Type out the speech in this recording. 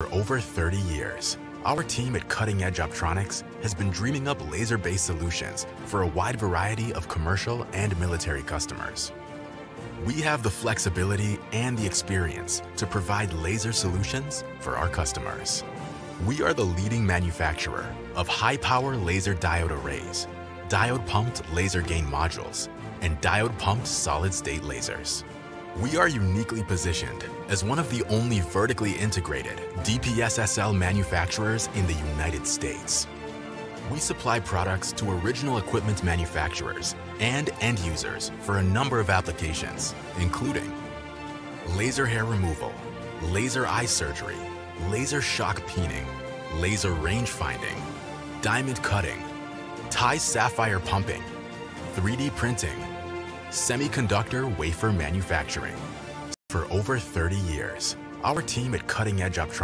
For over 30 years, our team at Cutting Edge Optronics has been dreaming up laser-based solutions for a wide variety of commercial and military customers. We have the flexibility and the experience to provide laser solutions for our customers. We are the leading manufacturer of high-power laser diode arrays, diode-pumped laser gain modules, and diode-pumped solid-state lasers. We are uniquely positioned as one of the only vertically integrated DPSSL manufacturers in the United States. We supply products to original equipment manufacturers and end users for a number of applications, including laser hair removal, laser eye surgery, laser shock peening, laser range finding, diamond cutting, Ti sapphire pumping, 3D printing, semiconductor wafer manufacturing. For over 30 years, our team at Cutting Edge Optronics